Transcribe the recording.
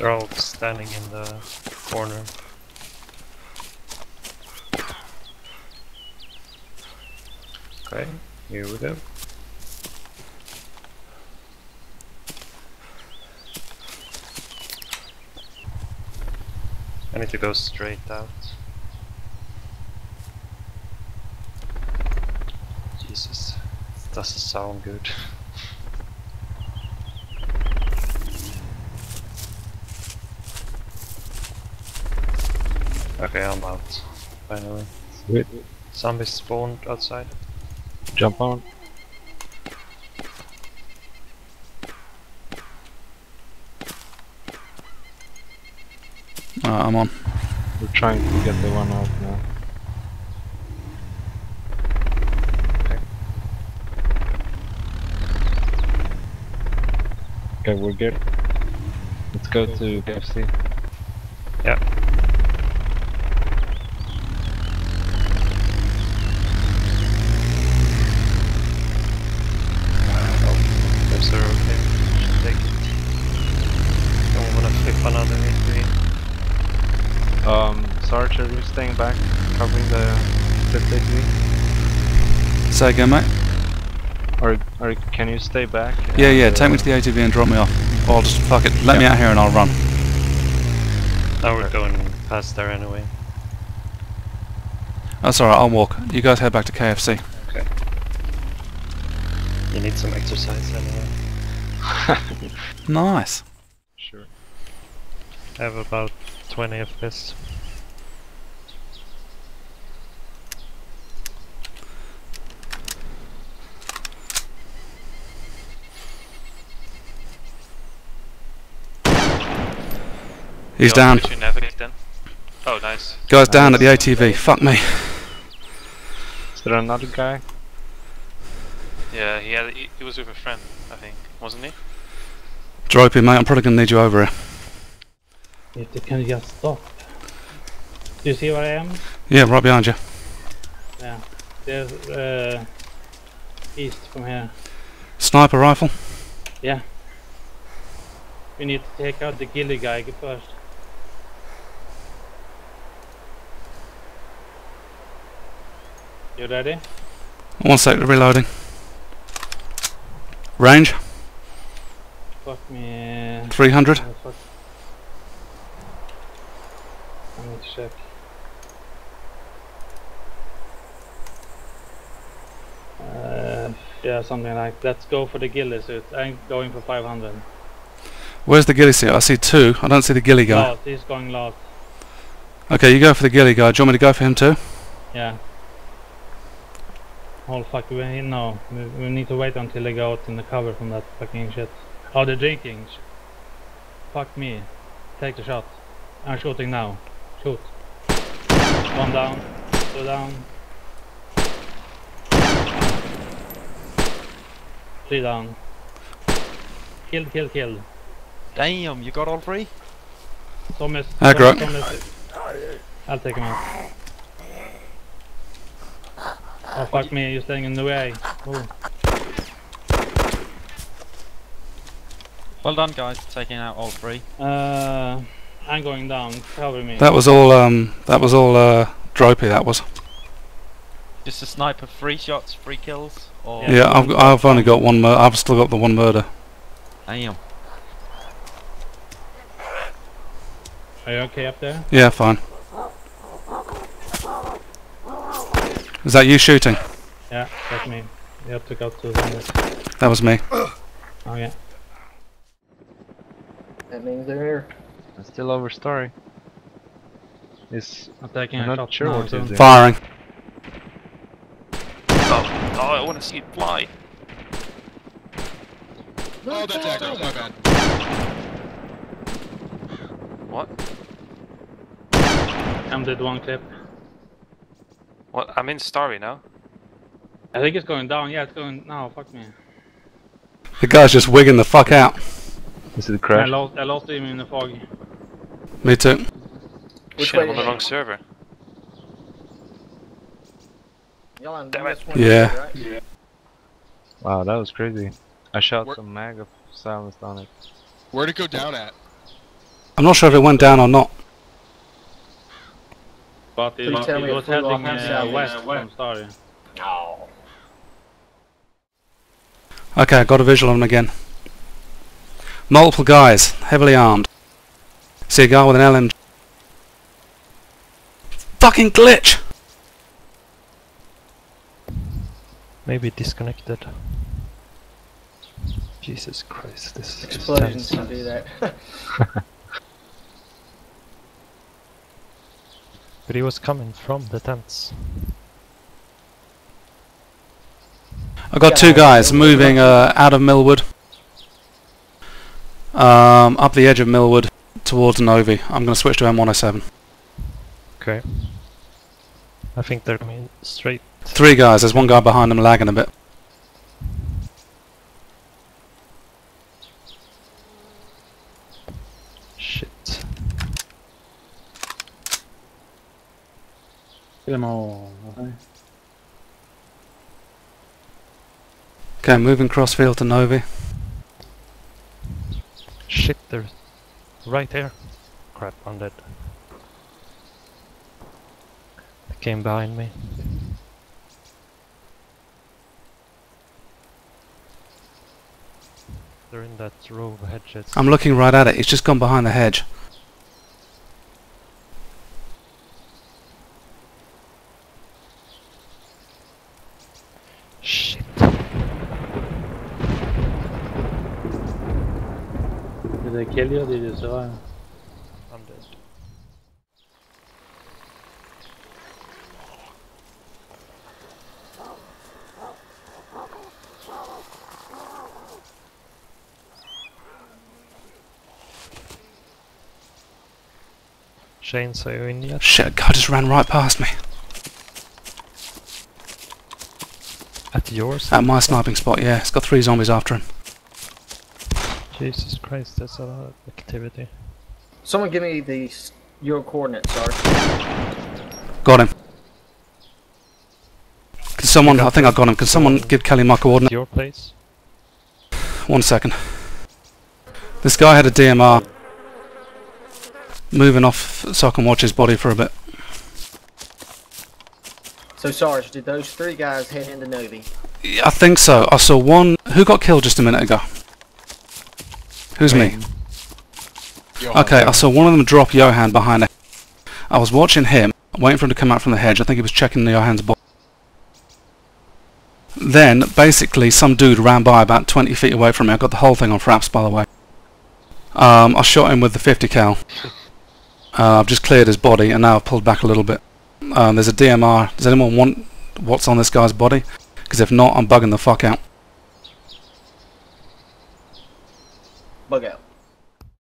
They're all standing in the corner. Okay, here we go. I need to go straight out. Jesus, doesn't sound good. okay, I'm out. Finally. Sweet. Zombies spawned outside. Jump on. Uh, I'm on. We're trying to get the one out now. Okay, we're good. Let's go to KFC. Yeah. Yes, sir, okay. Should take it. Don't wanna flip another hit Um, Sarge, are you staying back, covering the 50 Say again, mate. Or, or can you stay back? Yeah, yeah. Take me uh, to the ATV and drop me off. Or I'll just fuck it. Let me out here and I'll run. Now we're going past there anyway. That's alright. I'll walk. You guys head back to KFC. Okay. You need some exercise anyway. Nice. Sure. I have about 20 FPS. He's down. we should navigate then. Oh, nice. Guys down at the ATV. Fuck me. Is there another guy? Yeah, he had he, he was with a friend, I think, wasn't he? Dropey, mate. I'm probably gonna need you over here. If they can just stop. Do you see where I am? Yeah, right behind you. Yeah. There's uh, east from here. Sniper rifle. Yeah. We need to take out the ghillie guy first. You ready? One sec. Reloading. Range. Fuck me. 300. Oh, fuck. I need to check. Uh, yeah, something like. Let's go for the ghillie suit. I'm going for 500. Where's the ghillie suit? I see two. I don't see the ghillie guy. Last, he's going last. Okay, you go for the ghillie guy. Do you want me to go for him too? Yeah. Oh fuck, we no. We, we need to wait until they go out in the cover from that fucking shit. Oh, they're drinking. Fuck me. Take the shot. I'm shooting now. Shoot. One down. Two down. Three down. Killed, killed, killed. Damn, you got all three? Thomas. Aggro. Thomas. I'll take him out. Fuck me, you're staying in the way. Ooh. Well done, guys, taking out all three. Uh, I'm going down. Cover me. That was all. Um, that was all. Uh, Dropey. That was. Just a sniper, three shots, three kills, or Yeah. Yeah, I've I've only got one. Mur- I've still got the one murder. damn. Are you okay up there? Yeah, fine. Is that you shooting? Yeah, that's me. You have to go to the That was me. Oh yeah. That means they're here. It's still over story. Is I'm I'm a not sure now, what he's. Firing. Oh, oh I want to see it fly. Oh, that's aggro. My bad. What? I'm dead one clip. What? I'm in Stary now. I think it's going down. Yeah, it's going. No, fuck me. The guy's just wigging the fuck out. This is it a I crash? lost. I lost him in the fog. Me too. Which Shit, I'm on the wrong server. Y'all Damn it. Yeah. right? Wow, that was crazy. I shot Where- some mag of silenced on it. Where'd it go down at? I'm not sure if it went down or not. But it, you it tell me was if we heading lost uh, south, west uh, from Stary. Oh. Okay, I got a visual on him again. Multiple guys, heavily armed. See a guy with an LMG. Fucking glitch! Maybe disconnected. Jesus Christ, this is just Explosions can do that. But he was coming from the tents. I got two guys moving uh, out of Millwood. Um, up the edge of Millwood towards Novi. I'm going to switch to M107. Okay. I think they're coming straight. Three guys, there's one guy behind them lagging a bit. Shit. Kill them all. Okay. Okay, moving crossfield to Novi. Shit, they're right there. Crap, I'm dead. They came behind me. They're in that row of hedges. I'm looking right at it, it's just gone behind the hedge. Kill you? Did you survive? I'm dead. Shane's are you in yet? Shit, a guy just ran right past me. At yours? At my sniping spot, yeah. It's got three zombies after him. Jesus Christ, that's a lot of activity. Someone give me the your coordinates, sorry. Got him. Can someone, I think I got him. Can someone give Kelly my coordinates? Your place? One second. This guy had a DMR. Moving off so I can watch his body for a bit. So, Sarge, did those three guys head into Novi? Yeah, I think so. I saw one. Who got killed just a minute ago? Who's me? Okay, I saw one of them drop Johan behind it. I was watching him, waiting for him to come out from the hedge. I think he was checking Johan's body. Then, basically, some dude ran by about 20 feet away from me. I got the whole thing on fraps, by the way. Um, I shot him with the 50 cal. Uh, I've just cleared his body, and now I've pulled back a little bit. Um, there's a DMR. Does anyone want what's on this guy's body? Because if not, I'm bugging the fuck out. Bug out.